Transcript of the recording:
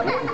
Okay.